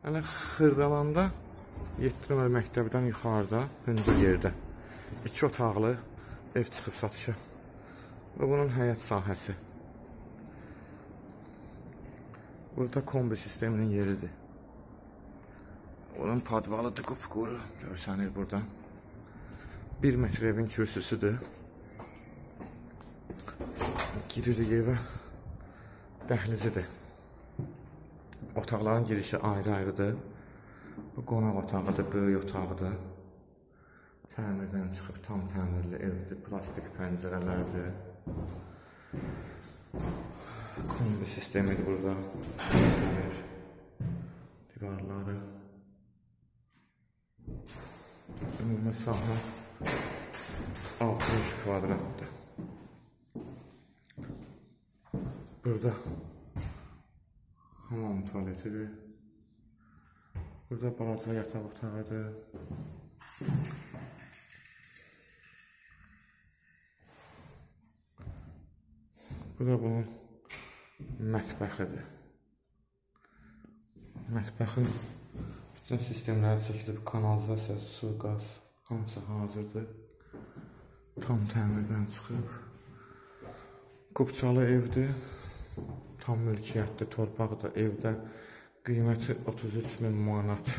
Hələ Xırdalanda 7 nömrə məktəbdən yuxarıda, hündür yerdə iki otaqlı ev çıxıb satışa. Və bunun həyət sahəsi. Burada kombi sisteminin yeridir. Onun padvalıdır qupquru, görsənir buradan. 1 metr evin kürsüsüdür. Giririk evə. Dəhlizidir. Otaqların girişi ayrı-ayrıdır. Bu qonaq otağıdır, böyük otaqdır. Təmirdən çıxıb tam təmirli evdir, plastik pəncərələrdir. Kombi sistemidir burada. Təmir divarları. Ümumi sahə 60 kvadratdır. Burada hamam tualetidir. Burada balaca yataq otağıdır. Bu da bunun mətbəxidir. Mətbəxin bütün sistemləri çəkilib, kanalizasiya, su, qaz, hamısı hazırdır. Tam təmirdən çıxıb. Qubçalı evdir. Tam mülkiyyətli torpaqdır evdə. Qiyməti 33 min manat.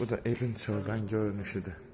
Bu da evin çöldən görünüşüdür.